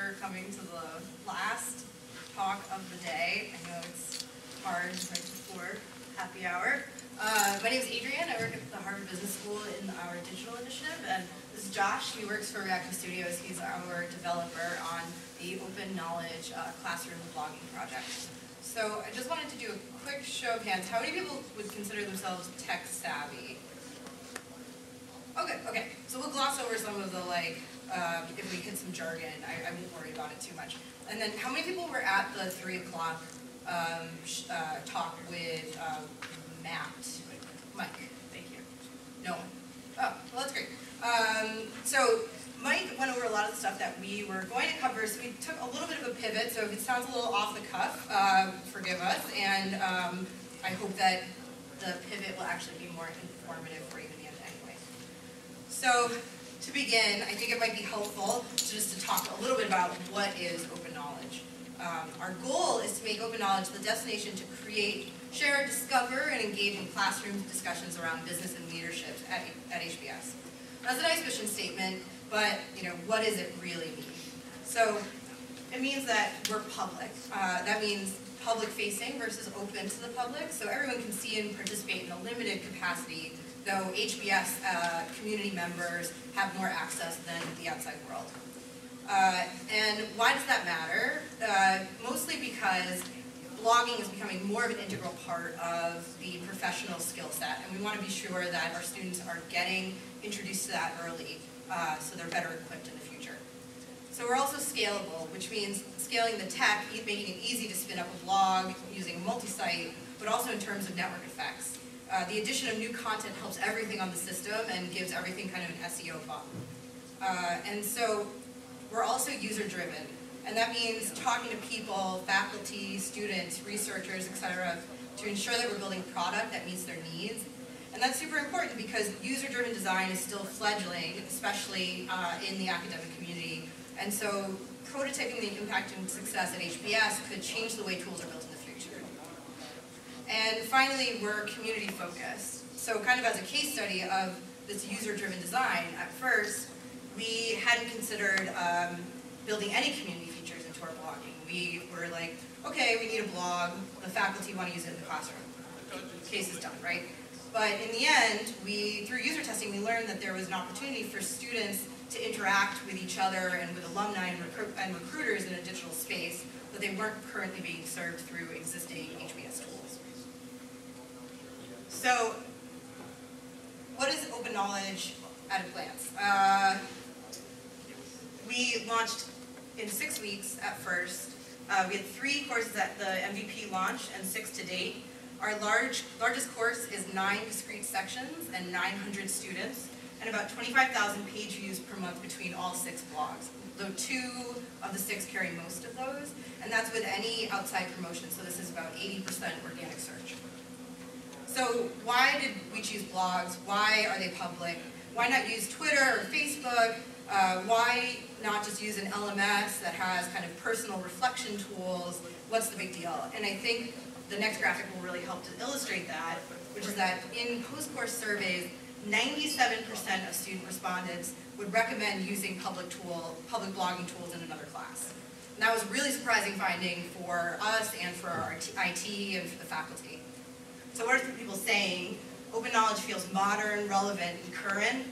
for coming to the last talk of the day. I know it's hard right before happy hour. Uh, my name is Adrienne. I work at the Harvard Business School in our digital initiative, and this is Josh. He works for Reaktiv Studios. He's our developer on the Open Knowledge uh, Classroom Blogging Project. So I just wanted to do a quick show of hands. How many people would consider themselves tech savvy? Okay, okay. So we'll gloss over some of the like, uh, if we hit some jargon, I, I won't worry about it too much. And then how many people were at the three o'clock um, uh, talk with uh, Matt? Mike, thank you. No one. Oh, well that's great. Um, so Mike went over a lot of the stuff that we were going to cover, so we took a little bit of a pivot, so if it sounds a little off the cuff, uh, forgive us, and um, I hope that the pivot will actually be more informative for you in the end anyway. So, to begin, I think it might be helpful just to talk a little bit about what is open knowledge. Um, our goal is to make open knowledge the destination to create, share, discover, and engage in classroom discussions around business and leadership at, at HBS. That's a nice mission statement, but you know, what does it really mean? So it means that we're public. Uh, that means public facing versus open to the public, so everyone can see and participate in a limited capacity, though HBS uh, community members have more access than the outside world. Uh, and why does that matter? Uh, mostly because blogging is becoming more of an integral part of the professional skill set, and we want to be sure that our students are getting introduced to that early uh, so they're better equipped in the future. So we're also scalable, which means scaling the tech, making it easy to spin up a blog using multi-site, but also in terms of network effects. Uh, the addition of new content helps everything on the system and gives everything kind of an SEO bump. Uh, and so we're also user-driven, and that means talking to people, faculty, students, researchers, et cetera, to ensure that we're building product that meets their needs and that's super important because user-driven design is still fledgling, especially uh, in the academic community. And so prototyping the impact and success at HBS could change the way tools are built. And finally, we're community focused. So kind of as a case study of this user-driven design, at first, we hadn't considered um, building any community features into our blogging. We were like, okay, we need a blog, the faculty want to use it in the classroom. Case is done, right? But in the end, we through user testing, we learned that there was an opportunity for students to interact with each other and with alumni and, recru and recruiters in a digital space, that they weren't currently being served through existing HBS tools. So, what is open knowledge at a glance? Uh, we launched in six weeks at first. Uh, we had three courses at the MVP launch and six to date. Our large, largest course is nine discrete sections and 900 students, and about 25,000 page views per month between all six blogs, though two of the six carry most of those, and that's with any outside promotion, so this is about 80% organic search. So why did we choose blogs? Why are they public? Why not use Twitter or Facebook? Uh, why not just use an LMS that has kind of personal reflection tools? What's the big deal? And I think the next graphic will really help to illustrate that, which is that in post-course surveys, 97% of student respondents would recommend using public tool, public blogging tools in another class. And that was a really surprising finding for us and for our IT and for the faculty. So what are people saying? Open knowledge feels modern, relevant, and current.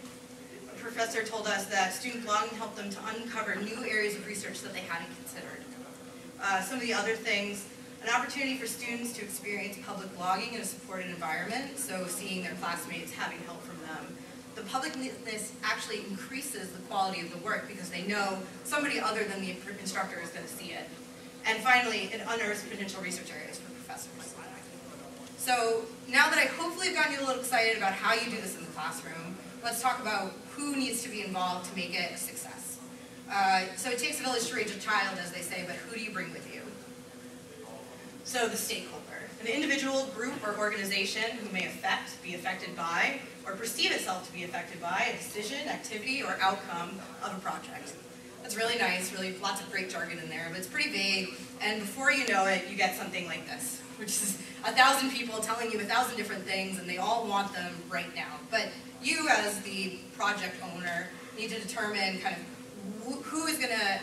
A professor told us that student blogging helped them to uncover new areas of research that they hadn't considered. Uh, some of the other things, an opportunity for students to experience public blogging in a supported environment, so seeing their classmates, having help from them. The publicness actually increases the quality of the work because they know somebody other than the instructor is going to see it. And finally, it unearths potential research areas for professors. So now that I hopefully have gotten you a little excited about how you do this in the classroom, let's talk about who needs to be involved to make it a success. Uh, so it takes a village to raise a child, as they say, but who do you bring with you? So the stakeholder, an individual, group, or organization who may affect, be affected by, or perceive itself to be affected by a decision, activity, or outcome of a project. That's really nice, really lots of great jargon in there, but it's pretty vague, and before you know it, you get something like this, which is a thousand people telling you a thousand different things, and they all want them right now. But you, as the project owner, need to determine kind of who is going to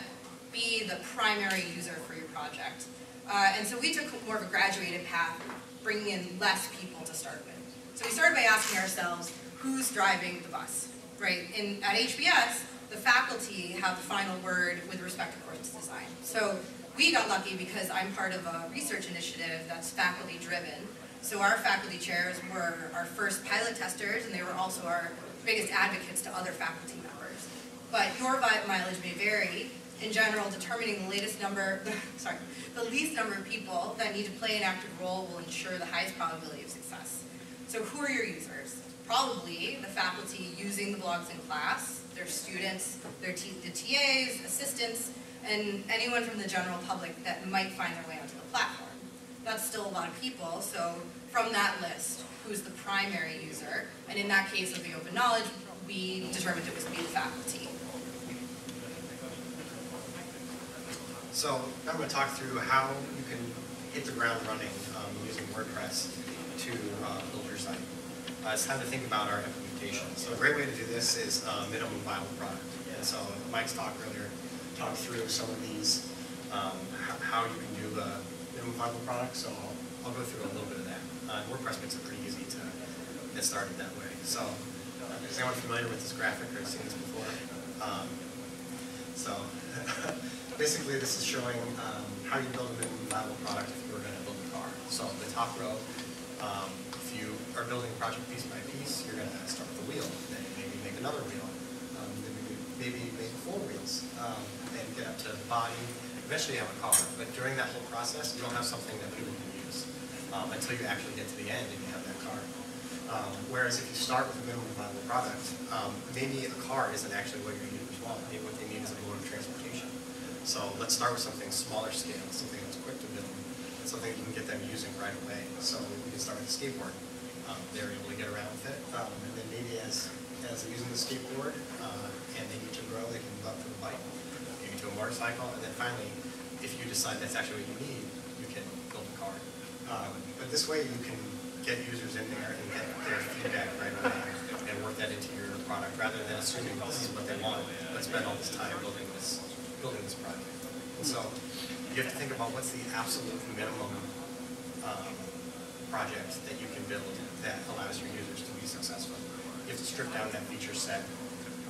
be the primary user for your project. Uh, and so we took more of a graduated path, bringing in less people to start with. So we started by asking ourselves, who's driving the bus, right? In, at HBS, the faculty have the final word with respect to course design. So we got lucky because I'm part of a research initiative that's faculty driven. So our faculty chairs were our first pilot testers and they were also our biggest advocates to other faculty members. But your mileage may vary. In general, determining the latest number, sorry, the least number of people that need to play an active role will ensure the highest probability of success. So who are your users? Probably the faculty using the blogs in class, their students, their the TAs, assistants, and anyone from the general public that might find their way onto the platform. That's still a lot of people, so from that list, who's the primary user? And in that case of the open knowledge, we determined it was to be the faculty. So I'm going to talk through how you can hit the ground running um, using WordPress to uh, build your site. Uh, it's time to think about our So a great way to do this is uh, minimum viable product. And so Mike's talk earlier talked through some of these, um, how you can do a minimum viable product. So I'll, I'll go through a little bit of that. Uh, WordPress makes it pretty easy to get started that way. So uh, is anyone familiar with this graphic or seen this before? Um, so basically this is showing um, how you build a minimum viable product if you were going to build a car. So the top row, um, if you are building a project piece by piece, you're going to start with a wheel, then maybe make another wheel, um, then maybe, maybe make four wheels, um, and get up to the body. Eventually you have a car, but during that whole process, you don't have something that people can use um, until you actually get to the end and you have that car. Um, whereas if you start with a minimum viable product, um, maybe a car isn't actually what your users want. Maybe what they need is a mode of transportation. So let's start with something smaller scale, something that's quick to build, something you can get them using right away. So we can start with a skateboard. Um, they're able to get around with it, um, and then maybe as as they're using the skateboard uh, and they need to grow, they can move up to a bike, maybe to a motorcycle, and then finally, if you decide that's actually what you need, you can build a car. Um, but this way, you can get users in there and get their feedback right away and work that into your product rather than assuming this is what they want, but spend all this time building this building this project. And so you have to think about what's the absolute minimum um, project that you can build that allows your users to be successful. You have to strip down that feature set.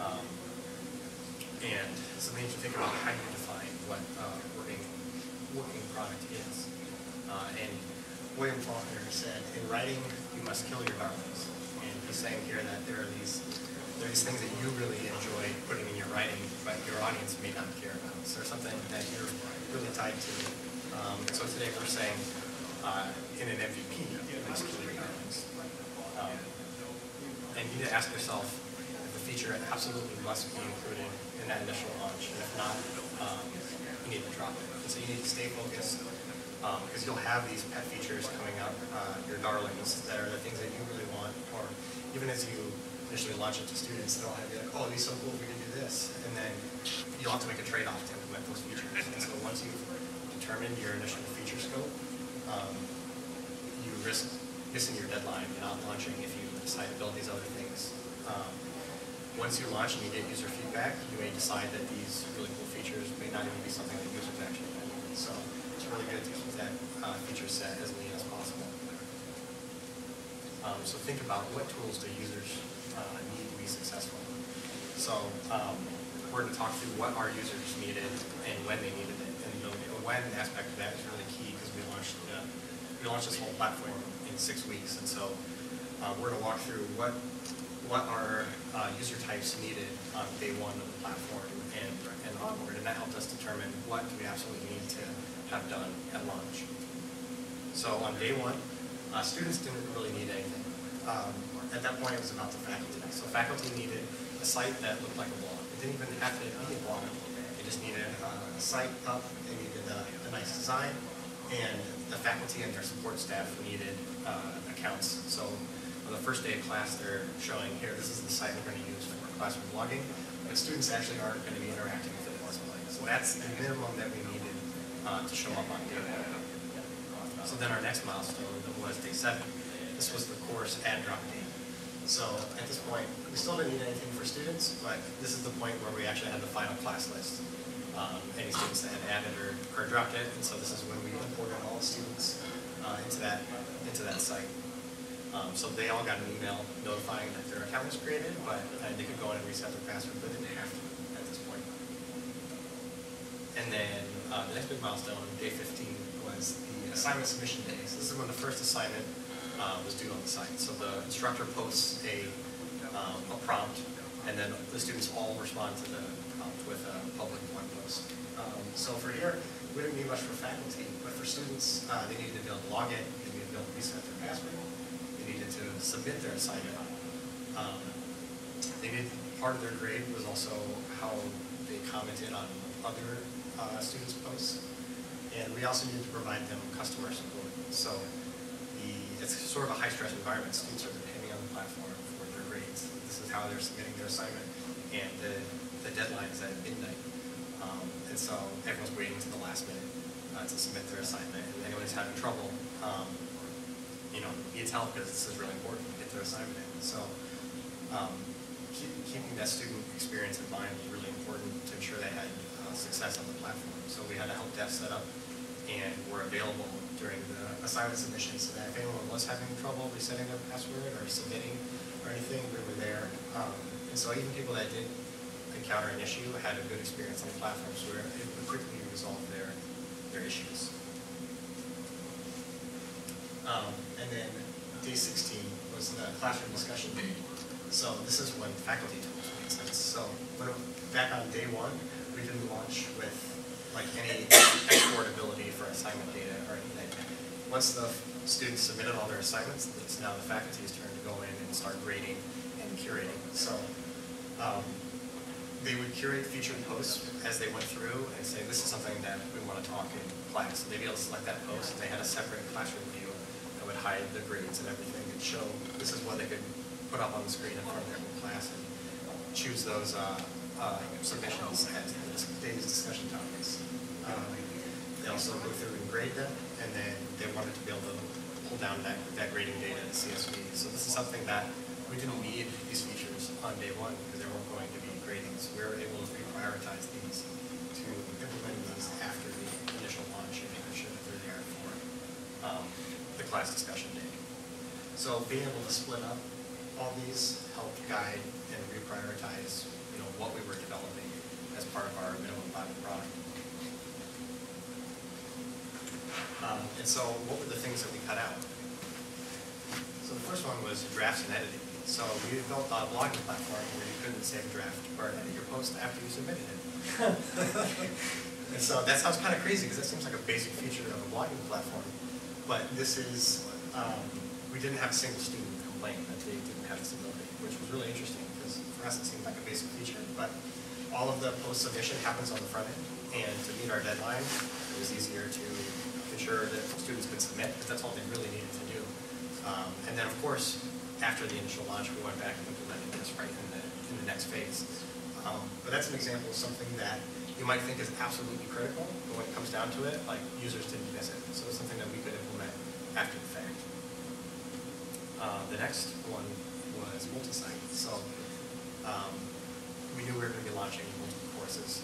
Um, and so then you have to think about how you define what uh, working, working product is. Uh, and William Faulkner said, in writing, you must kill your darlings. And he's saying here that there are these there are these things that you really enjoy putting in your writing, but your audience may not care about. So something that you're really tied to. Um, so today we're saying uh, in an MVP, kill. Um, and you need to ask yourself if the feature absolutely must be included in that initial launch, and if not, um, you need to drop it. And so you need to stay focused because um, you'll have these pet features coming up, uh, your darlings, that are the things that you really want, or even as you initially launch it to students, they'll have you like, oh, these so cool, we can do this. And then you'll have to make a trade-off to implement those features. And so once you've determined your initial feature scope, um, you risk missing your deadline and not launching if you decide to build these other things. Um, once you launch and you get user feedback, you may decide that these really cool features may not even be something that users actually want. So it's really good to keep that uh, feature set as lean as possible. Um, so think about what tools do users uh, need to be successful. So um, we're to talk through what our users needed and when they needed it. And the, when aspect of that is really key because we launched uh, we launched this whole platform in six weeks, and so uh, we're going to walk through what what our uh, user types needed on day one of the platform and and onward, and that helped us determine what do we absolutely need to have done at launch. So on day one, uh, students didn't really need anything. Um, at that point, it was about the faculty. So faculty needed a site that looked like a blog. Didn't even have to be blog. They just needed a site up, they needed a, a, nice design, and the faculty and their support staff needed uh, accounts. So on the first day of class, they're showing here, this is the site we're going to use for classroom blogging, but students actually aren't going to be interacting with it way. So that's the minimum that we needed uh, to show up on day one. So then our next milestone was day seven. This was the course add drop day. So at this point, we still didn't need anything for students, but this is the point where we actually had the final class list. um, any students that had added or, or dropped it. And so this is when we imported all the students uh, into that into that site. Um, so they all got an email notifying that their account was created, but uh, they could go in and reset their password, but they didn't have to at this point. And then uh, the next big milestone, day 15, was the assignment submission day. So this is when the first assignment uh, was due on the site. So the instructor posts a, um, a prompt, and then the students all respond to the prompt with a public blog post. Um, so for here, we didn't need much for faculty, but for students, uh, they needed to be able to log in, they needed to be able to reset their password, they needed to submit their assignment. Um, they did, part of their grade was also how they commented on other uh, students' posts. And we also needed to provide them customer support. So it's sort of a high-stress environment. Students are depending on the platform for their grades. This is how they're submitting their assignment. And the, the deadline is at midnight. Um, and so everyone's waiting to the last minute uh, to submit their assignment. And anyone who's having trouble, um, you know, needs help because this is really important to get their assignment in. So um, keep, keeping that student experience in mind was really important to ensure they had uh, success on the platform. So we had a help desk set up and were available during the assignment submission so that if anyone was having trouble resetting their password or submitting or anything, we were there. Um, and so even people that did encounter an issue had a good experience on the platform, so we were able to quickly resolve their, their issues. Um, and then day 16 was the classroom discussion. So this is when faculty made sense. So when, back on day one, we didn't launch with like any exportability for assignment data or anything. Once the students submitted all their assignments, it's now the faculty's turn to go in and start grading and curating. So um, they would curate featured posts as they went through and say, this is something that we want to talk in class. So they'd be able to select that post. They had a separate classroom view that would hide the grades and everything and show this is what they could put up on the screen in front of their class and choose those uh, uh, submissions as the day's discussion topics. Um, They also go through and grade them, and then they wanted to be able to pull down that, that grading data in CSV. So this is something that we didn't need these features on day one because there weren't going to be gradings. We were able to reprioritize these to implement these after the initial launch and making sure that they're there for um, the class discussion day. So being able to split up all these helped guide and reprioritize, you know, what we were developing as part of our minimum viable product. Um, and so what were the things that we cut out? So the first one was drafts and editing. So we built a blogging platform where you couldn't save a draft or edit your post after you submitted it. and so that sounds kind of crazy because that seems like a basic feature of a blogging platform. But this is, um, we didn't have a single student that they didn't have this ability, which was really interesting because for us it seemed like a basic feature. But all of the post submission happens on the front end. And to meet our deadline, it was easier to ensure that students could submit because that's all they really needed to do. Um, and then, of course, after the initial launch, we went back and implemented this right in the, in the next phase. Um, but that's an example of something that you might think is absolutely critical, but when it comes down to it, like users didn't miss it. So it's something that we could implement after the fact. Uh, the next one was multi-site. So um, we knew we were going to be launching multiple courses.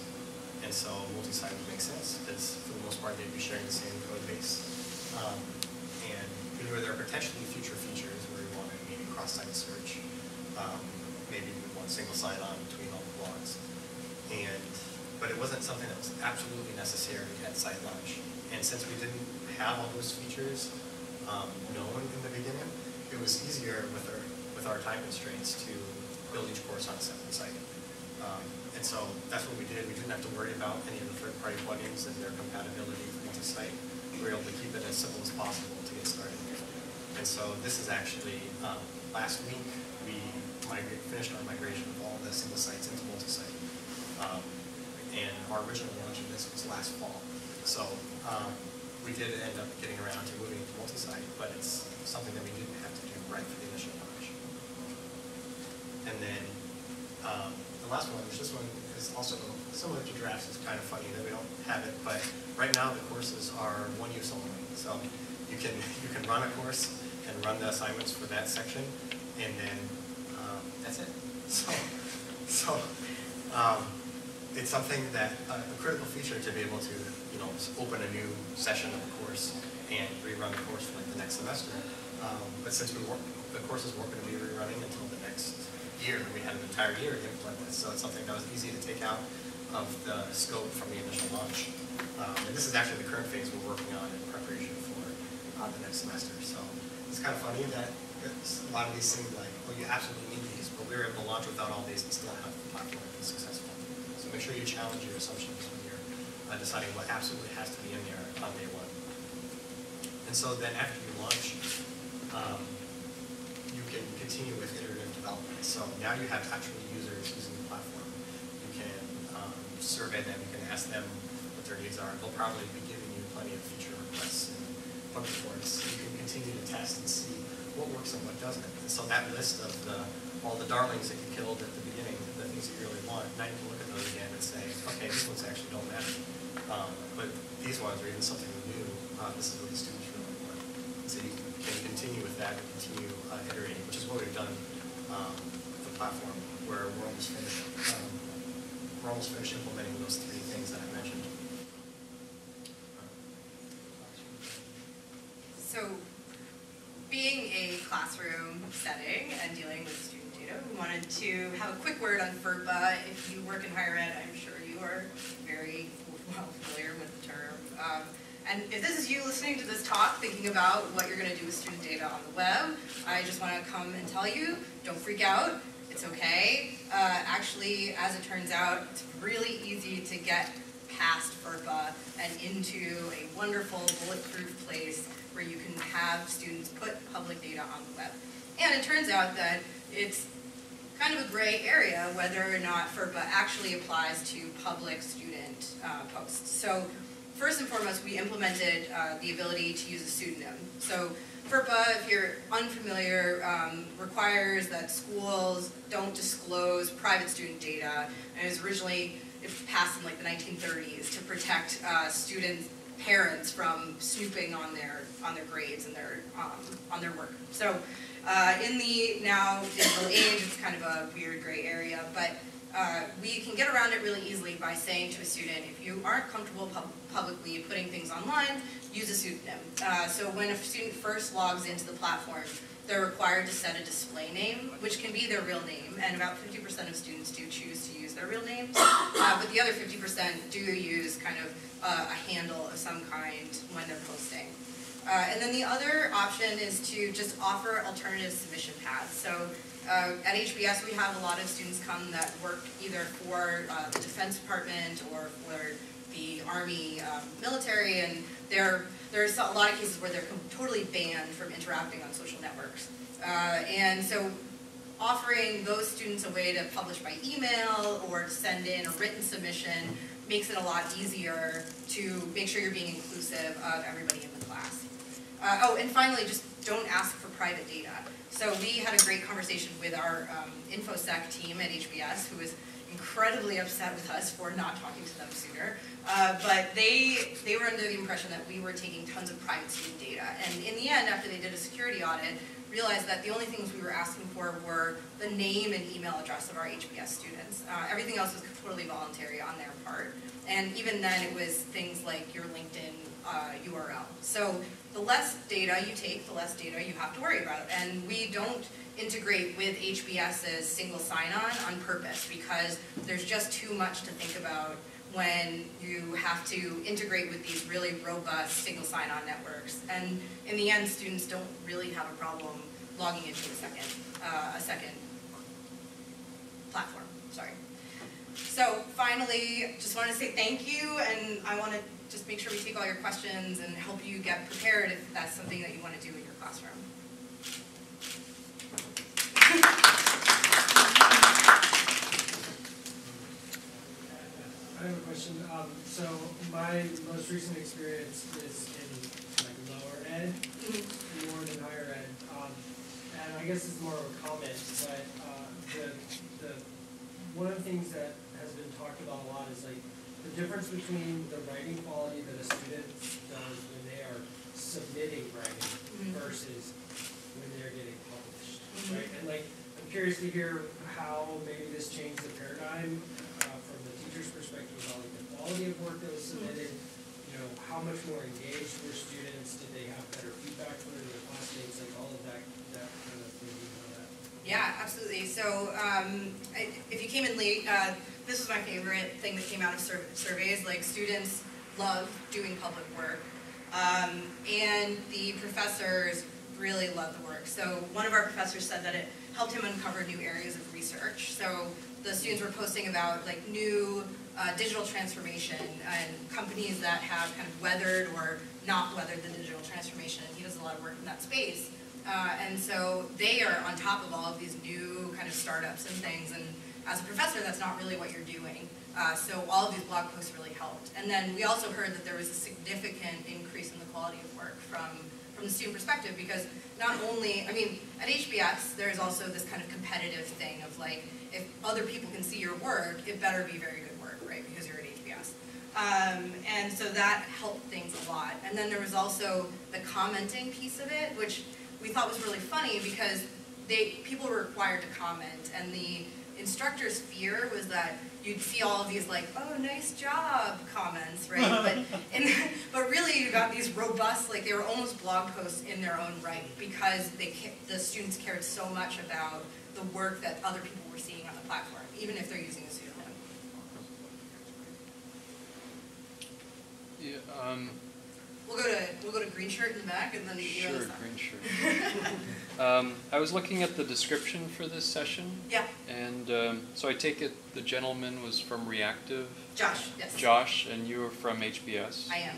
And so multi-site would make sense because for the most part, they'd be sharing the same code base. Um, and we knew there were potentially future features where we wanted maybe cross-site search. Um, maybe want single sign-on between all the blogs. And, but it wasn't something that was absolutely necessary at site launch. And since we didn't have all those features um, known in the beginning, was easier with our, with our time constraints to build each course on a separate site. Um, and so that's what we did. We didn't have to worry about any of the third-party plugins and their compatibility for multi-site. We were able to keep it as simple as possible to get started. And so this is actually, um, last week, we finished our migration of all the single sites into multi-site. Um, and our original launch of this was last fall. So um, we did end up getting around to moving to multi-site, but it's something that we didn't have to do right for the initial launch. And then um, the last one, which this one is also similar to drafts, is kind of funny that we don't have it, but right now the courses are one use only. So you can you can run a course and run the assignments for that section, and then um, that's it. So so um, it's something that, uh, a critical feature to be able to, you know, open a new session of the course and rerun the course for like the next semester. Um, But since we the courses weren't going to be rerunning until the next year, we had an entire year to implement this, so it's something that was easy to take out of the scope from the initial launch. Um, And this is actually the current phase we're working on in preparation for uh, the next semester. So it's kind of funny that a lot of these seem like, oh, you absolutely need these, but we were able to launch without all these and still have the platform be successful. So make sure you challenge your assumptions when you're uh, deciding what absolutely has to be in there on day one. And so then after you launch, um, you can continue with iterative development. So now you have actual users using the platform. You can um, survey them, you can ask them what their needs are. They'll probably be giving you plenty of feature requests and bug reports. You can continue to test and see what works and what doesn't. And so that list of the, all the darlings that you killed at the beginning, the things you really want, now you can look at those again and say, okay, these ones actually don't matter. Um, But these ones, are even something new, uh, this is what the students really want. So you can continue with that and continue uh, iterating, which is what we've done um, with the platform, where we're almost finished. um, We're almost finished implementing those three things that I mentioned. So, being a classroom setting and dealing with student data, we wanted to have a quick word on FERPA. If you work in higher ed, I'm sure you are very well familiar with the term. Um, And if this is you listening to this talk, thinking about what you're gonna do with student data on the web, I just wanna come and tell you, don't freak out, it's okay. Uh, Actually, as it turns out, it's really easy to get past FERPA and into a wonderful bulletproof place where you can have students put public data on the web. And it turns out that it's kind of a gray area whether or not FERPA actually applies to public student uh, posts. So first and foremost, we implemented uh, the ability to use a pseudonym. So FERPA, if you're unfamiliar, um, requires that schools don't disclose private student data. And it was originally it passed in like the 1930s to protect uh, students' parents from snooping on their on their grades and their um, on their work. So uh, in the now digital age, it's kind of a weird gray area, but uh, we can get around it really easily by saying to a student, if you aren't comfortable pub- publicly putting things online, use a pseudonym. Uh, so when a student first logs into the platform, they're required to set a display name, which can be their real name, and about 50% of students do choose to use their real names. Uh, but the other 50% do use kind of uh, a handle of some kind when they're posting. Uh, and then the other option is to just offer alternative submission paths. So uh, at HBS, we have a lot of students come that work either for uh, the Defense Department or for the Army um, military, and there are a lot of cases where they're totally banned from interacting on social networks. Uh, and so offering those students a way to publish by email or send in a written submission makes it a lot easier to make sure you're being inclusive of everybody in the class. Uh, oh, and finally, just don't ask for private data. So we had a great conversation with our um, InfoSec team at HBS, who was incredibly upset with us for not talking to them sooner. Uh, but they they were under the impression that we were taking tons of private student data. And in the end, after they did a security audit, realized that the only things we were asking for were the name and email address of our HBS students. Uh, everything else was totally voluntary on their part. And even then, it was things like your LinkedIn uh, URL. So the less data you take, the less data you have to worry about. And we don't integrate with HBS's single sign-on on purpose because there's just too much to think about when you have to integrate with these really robust single sign-on networks. And in the end, students don't really have a problem logging into a second, uh, a second platform, sorry. So finally, just want to say thank you, and I want to just make sure we take all your questions and help you get prepared if that's something that you want to do in your classroom. I have a question. Um, so my most recent experience is in like lower ed, more than higher ed. Um, and I guess it's more of a comment, but, uh, the, the, one of the things that has been talked about a lot is like the difference between the writing quality that a student does when they are submitting writing Mhm. versus when they're getting published, Mhm. right? And like, I'm curious to hear how maybe this changed the paradigm, uh, from the teacher's perspective about like the quality of work that was submitted, you know, how much more engaged were students, did they have better feedback from their classmates, like all of that, that kind of thing, you know, that. Yeah, absolutely. So, um, I, if you came in late, uh, this was my favorite thing that came out of sur- surveys. Like students love doing public work, um, and the professors really love the work. So one of our professors said that it helped him uncover new areas of research. So the students were posting about like new uh, digital transformation and companies that have kind of weathered or not weathered the digital transformation. He does a lot of work in that space. Uh, and so they are on top of all of these new kind of startups and things. And as a professor, that's not really what you're doing. Uh, so all of these blog posts really helped. And then we also heard that there was a significant increase in the quality of work from, from the student perspective because not only, I mean, at HBS, there's also this kind of competitive thing of like, if other people can see your work, it better be very good work, right, because you're at HBS. Um, and so that helped things a lot. And then there was also the commenting piece of it, which we thought was really funny because they, people were required to comment and the instructor's fear was that you'd see all of these like, oh, nice job comments, right? But, and, but really you got these robust, like they were almost blog posts in their own right because they, the students cared so much about the work that other people were seeing on the platform, even if they're using a pseudonym. Yeah, um, We'll go to, we'll go to green shirt in the back and then you sure, green shirt. Um, I was looking at the description for this session, Yeah, and um, so I take it the gentleman was from Reaktiv, Josh, yes. Josh, and you were from HBS. I am.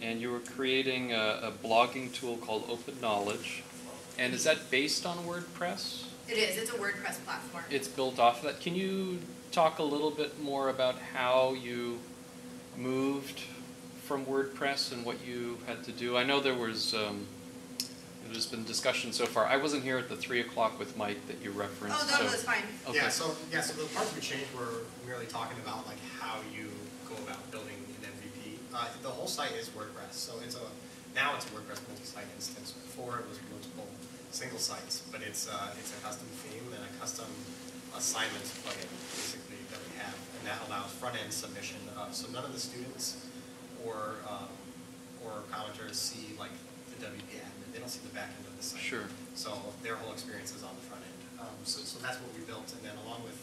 And you were creating a, a blogging tool called Open Knowledge. And is that based on WordPress? It is, it's a WordPress platform. It's built off of that. Can you talk a little bit more about how you moved from WordPress and what you had to do? I know there was, um, there's been discussion so far. I wasn't here at the three o'clock with Mike that you referenced. Oh, no, so- no, that's fine. Okay. Yeah, so, yeah, so the parts we changed were merely talking about like how you go about building an MVP. Uh, the whole site is WordPress, so it's a, now it's a WordPress multi-site instance. Before it was multiple single sites, but it's, uh, it's a custom theme and a custom assignments plugin basically that we have. And that allows front-end submission of, so none of the students or, um, or commenters see like the WP admin, they don't see the back end of the site. Sure. So their whole experience is on the front end. Um, so, so that's what we built, and then along with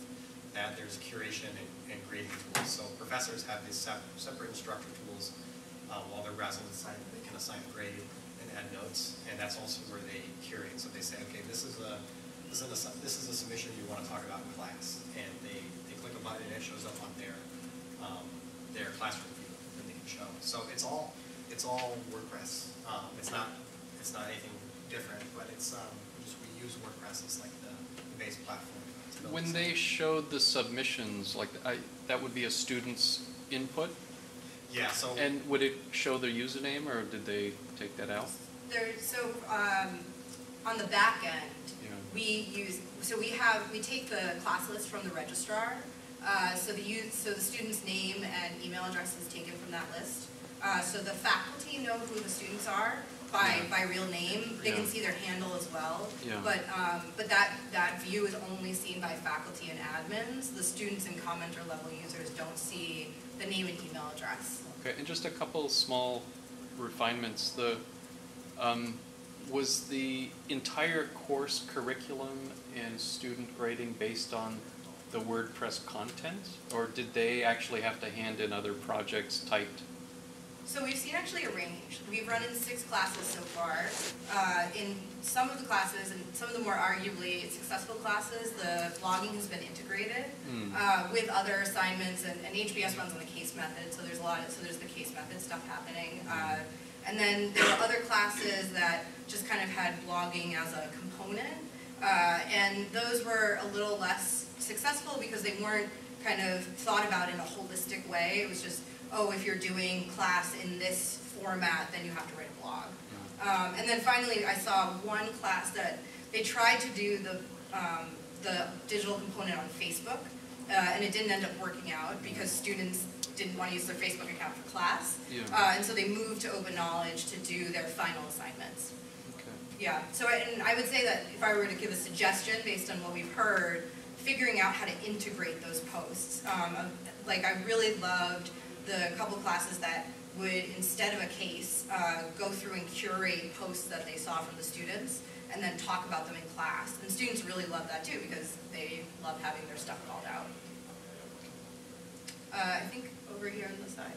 that, there's curation and, and grading tools. So professors have these sep- separate instructor tools. Uh, while they're browsing the site, they can assign a grade and add notes, and that's also where they curate. So they say, okay, this is a this is a, this is a submission you want to talk about in class, and they, they click a button and it shows up on their um, their classroom view that they can show. So it's all it's all WordPress. Um, it's not it's not anything different, but it's um, we just we use WordPress as like the, the base platform. To build When they showed the submissions, like, I, that would be a student's input? yeah, so And would it show their username, or did they take that out? There, so, um, on the back end, Yeah. we use, so we have, we take the class list from the registrar. Uh, so the use, so the student's name and email address is taken from that list. Uh, so the faculty know who the students are by, Yeah. by real name. They can see their handle as well. Yeah. But, um, but that, that view is only seen by faculty and admins. The students and commenter level users don't see the name and email address. Okay, and just a couple small refinements. The, um, was the entire course curriculum and student grading based on the WordPress content? Or did they actually have to hand in other projects typed? So we've seen actually a range. We've run in six classes so far. Uh, in some of the classes, and some of the more arguably successful classes, the blogging has been integrated Hmm. uh, with other assignments, and, and HBS runs on the case method, so there's a lot of, so there's the case method stuff happening. Uh, and then there were other classes that just kind of had blogging as a component, uh, and those were a little less successful because they weren't kind of thought about in a holistic way. It was just, oh, if you're doing class in this format, then you have to write a blog. Um, and then finally, I saw one class that they tried to do the, um, the digital component on Facebook, uh, and it didn't end up working out because students didn't want to use their Facebook account for class. Yeah. Uh, and so they moved to Open Knowledge to do their final assignments. Okay. Yeah, so I, and I would say that if I were to give a suggestion based on what we've heard, figuring out how to integrate those posts. Um, like I really loved the couple classes that would, instead of a case, uh, go through and curate posts that they saw from the students, and then talk about them in class. And students really love that too, because they love having their stuff called out. Uh, I think over here on the side.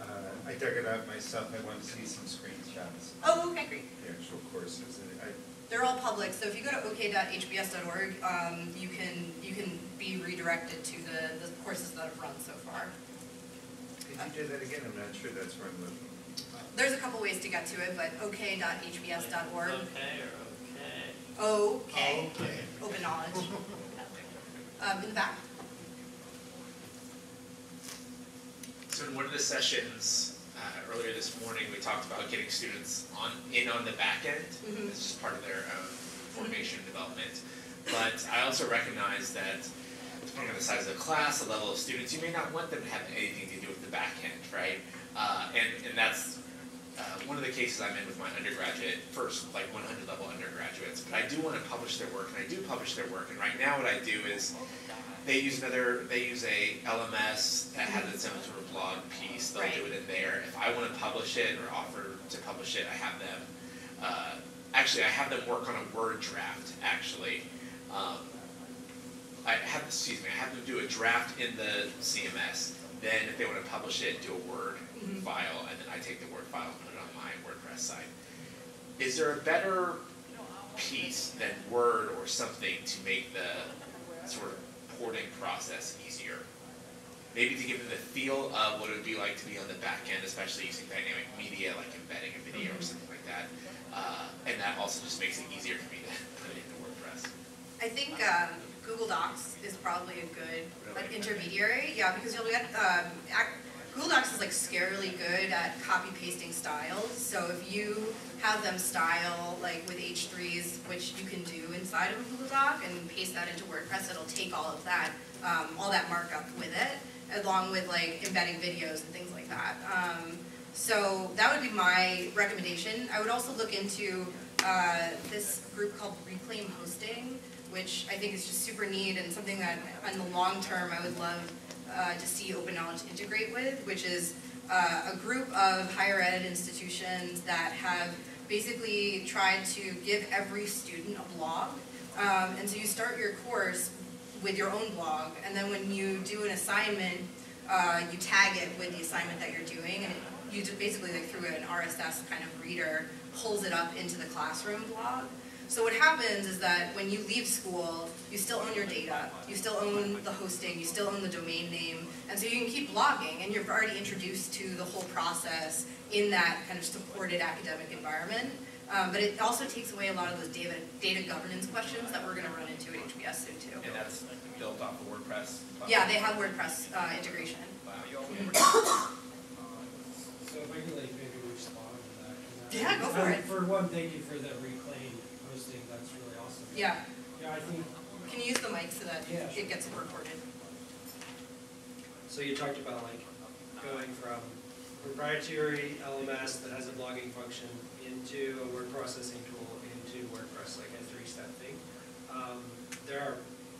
Uh, I dug it out myself, I want to see some screenshots, Oh, okay, great. the actual courses, I, They're all public, so if you go to ok.hbs.org, um, you can, you can be redirected to the, the courses that have run so far. Could you do that again? I'm not sure that's where I'm looking. There's a couple ways to get to it, but ok.hbs.org, Okay or okay? OK, Okay. open knowledge. Um, in the back, So in one of the sessions uh, earlier this morning, we talked about getting students on, in on the back end. Mhm. It's just part of their um, formation and development. But I also recognize that depending on the size of the class, the level of students, you may not want them to have anything to do with the back end, right? Uh, And, and that's uh, one of the cases I'm in with my undergraduate, first, like 100 level undergraduates. But I do want to publish their work, and I do publish their work. And right now what I do is they use another, they use a LMS that has its own sort of blog piece, they'll do it in there. If I wanna publish it or offer to publish it, I have them, uh, actually, I have them work on a Word draft, actually. Um, I have, excuse me, I have them do a draft in the CMS, then if they wanna publish it, do a Word Mhm. file, and then I take the Word file and put it on my WordPress site. Is there a better piece than Word or something to make the sort of porting process easier. Maybe to give them the feel of what it would be like to be on the back end, especially using dynamic media like embedding a video or something like that. Uh, and that also just makes it easier for me to put it into WordPress. I think, um, Google Docs is probably a good like, intermediary, yeah, because you'll get, um, Google Docs is like scarily good at copy pasting styles, so if you have them style like with H3s, which you can do inside of a Google Doc and paste that into WordPress, it'll take all of that, um, all that markup with it, along with like embedding videos and things like that. Um, so that would be my recommendation. I would also look into, uh, this group called Reclaim Hosting, which I think is just super neat and something that in the long term I would love uh, to see Open Knowledge integrate with, which is uh, a group of higher ed institutions that have basically tried to give every student a blog. Um, and so you start your course with your own blog, and then when you do an assignment, uh, you tag it with the assignment that you're doing, and you basically like through an RSS kind of reader pulls it up into the classroom blog. So what happens is that when you leave school, you still own your data, you still own the hosting, you still own the domain name, and so you can keep blogging, and you're already introduced to the whole process in that kind of supported academic environment. Um, but it also takes away a lot of those data, data governance questions that we're gonna run into at HBS soon too. And that's built off of WordPress. Yeah, they have WordPress uh, integration. Wow. So if I could like maybe respond to that. 'cause I- Yeah, go for um, it. For one, thank you for the reclaim hosting, that's really awesome. Yeah, Yeah, I think, can you use the mic so that Yeah, sure. it gets recorded? So you talked about like going from proprietary LMS that has a blogging function into a word processing tool into WordPress, like a three-step thing. Um, There are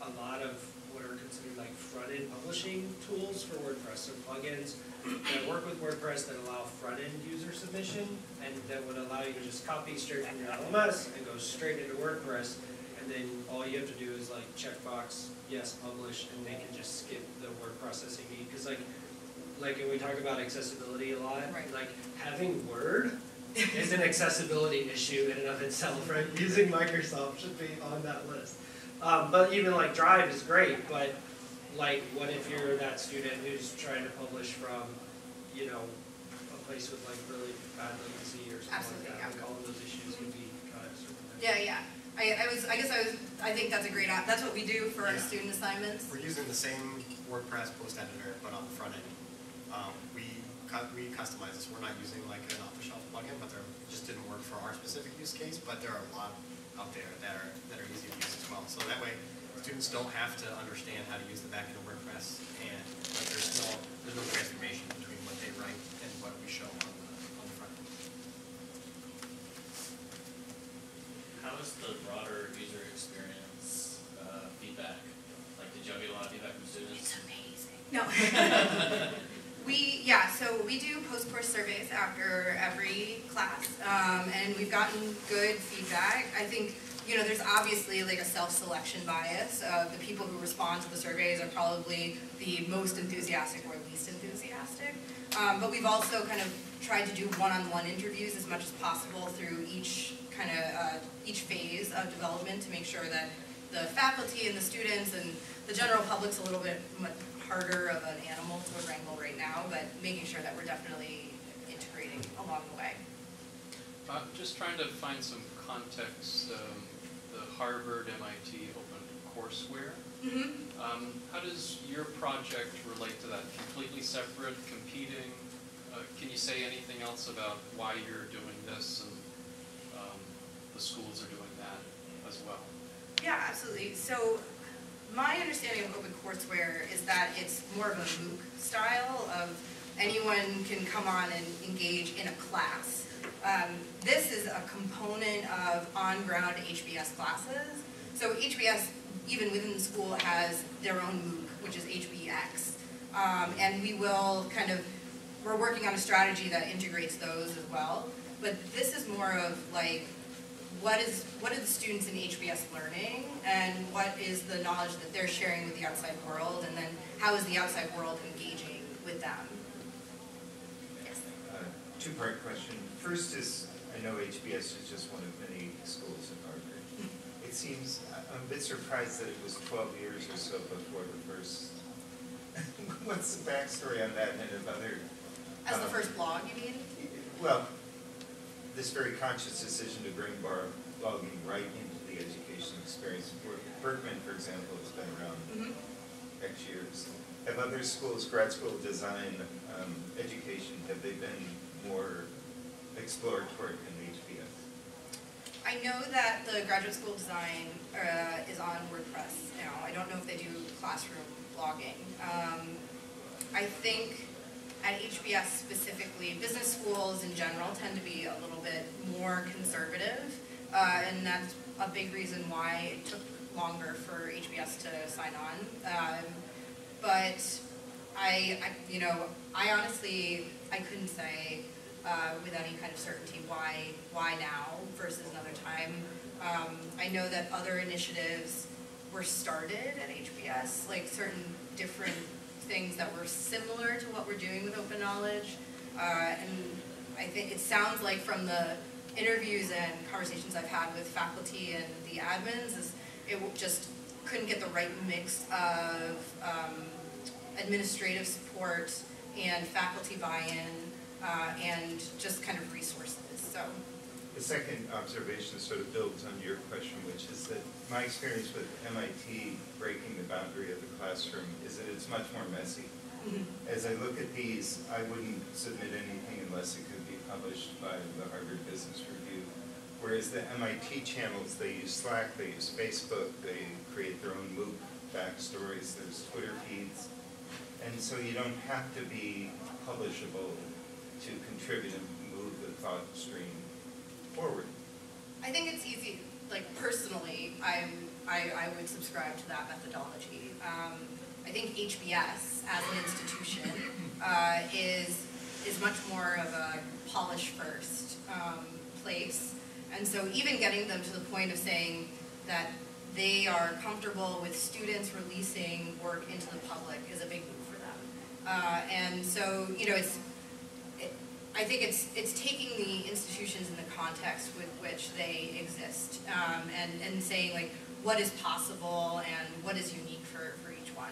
a lot of what are considered like front-end publishing tools for WordPress, so plugins that work with WordPress that allow front-end user submission and that would allow you to just copy straight from your LMS and go straight into WordPress. And then all you have to do is like checkbox, yes, publish, and they can just skip the word processing need. Because like, like when we talk about accessibility a lot, Right. like having Word is an accessibility issue in and of itself, right? Using Microsoft should be on that list. Um, but even like Drive is great, but like, what if you're that student who's trying to publish from, you know, a place with like really bad latency or something Absolutely, like that? Like all of those issues can be kind of circumvented. Yeah, yeah. I, I was, I guess I was, I think that's a great, app. that's what we do for our student assignments. We're using the same WordPress post editor, but on the front end. Um, we cut, we customize this, we're not using like an off-the-shelf plugin, but there, just didn't work for our specific use case, but there are a lot out there that are, that are easy to use as well. So that way, students don't have to understand how to use the back end of WordPress, and, but there's still, there's no transformation between what they write and what we show on the, on the front end. How is the broader user experience uh, feedback? Like, did y'all get a lot of feedback from students? It's amazing. No. We, yeah, so we do post-course surveys after every class, um, and we've gotten good feedback. I think, you know, there's obviously like a self-selection bias. Uh, the people who respond to the surveys are probably the most enthusiastic or least enthusiastic. Um, but we've also kind of tried to do one-on-one interviews as much as possible through each kind of, uh, each phase of development to make sure that the faculty and the students and the general public's a little bit harder of an animal to wrangle right now, but making sure that we're definitely integrating along the way. Uh, just trying to find some context, um, the Harvard MIT Open Courseware. Mm-hmm. Um, how does your project relate to that? Completely separate, competing? Uh, can you say anything else about why you're doing this and the schools are doing that as well? Yeah, absolutely. So my understanding of open courseware is that it's more of a MOOC style of anyone can come on and engage in a class. Um, this is a component of on-ground HBS classes. So HBS, even within the school, has their own MOOC, which is HBX. Um, and we will kind of, we're working on a strategy that integrates those as well. But this is more of like what is, what are the students in HBS learning, and what is the knowledge that they're sharing with the outside world, and then how is the outside world engaging with them? Yes. Uh, Two-part question. First is, I know HBS is just one of many schools in Harvard. It seems, I- I'm a bit surprised that it was 12 years or so before the first, what's the backstory on that and of other? As the um, first blog, you mean? Well, this very conscious decision to bring bar blogging right into the education experience. Berkman, for example, has been around Mhm. X years. Have other schools, grad school design, um, education, have they been more exploratory than HBS? I know that the graduate school design uh, is on WordPress now. I don't know if they do classroom blogging. Um, I think at HBS specifically, business schools in general tend to be a little bit more conservative. uh, And that's a big reason why it took longer for HBS to sign on. Um, But I, I, you know, I honestly, I couldn't say uh, with any kind of certainty why, why now versus another time. Um, I know that other initiatives were started at HBS, like certain different things that were similar to what we're doing with open knowledge. Uh, and I think, it sounds like from the interviews and conversations I've had with faculty and the admins, is it just couldn't get the right mix of um, administrative support and faculty buy-in uh, and just kind of resources, so. The second observation sort of builds on your question, which is that my experience with MIT breaking the boundary of the classroom is that it's much more messy. Mm-hmm. As I look at these, I wouldn't submit anything unless it could be published by the Harvard Business Review. Whereas the MIT channels, they use Slack, they use Facebook, they create their own MOOC backstories, there's Twitter feeds. And so you don't have to be publishable to contribute and move the thought stream forward. I think it's easy, like personally, I'm, I, I would subscribe to that methodology. Um, I think HBS as an institution, uh, is, is much more of a polish first, um, place. And so even getting them to the point of saying that they are comfortable with students releasing work into the public is a big move for them. Uh, and so, you know, it's, it- I think it's, it's taking the institutions in the context with which they exist, um, and, and saying like, what is possible and what is unique for, for each one.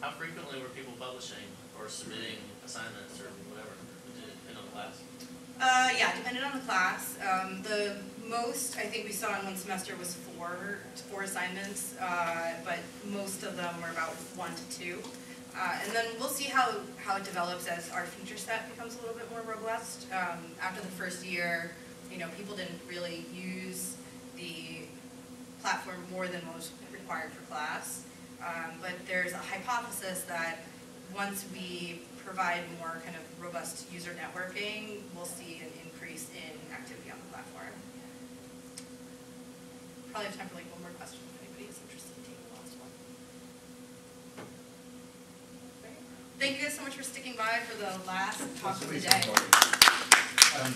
How frequently were people publishing or submitting assignments or whatever? Did it depend on the class? Uh, yeah, depending on the class. Um, the most I think we saw in one semester was four, four assignments, uh, but most of them were about one to two. Uh, and then we'll see how, how it develops as our feature set becomes a little bit more robust. Um, after the first year, you know, people didn't really use the platform more than was required for class. Um, but there's a hypothesis that once we provide more kind of robust user networking, we'll see an increase in activity on the platform. Probably have time for like one more question if anybody is interested in taking the last one. Thank you guys so much for sticking by for the last talk of the day. Um,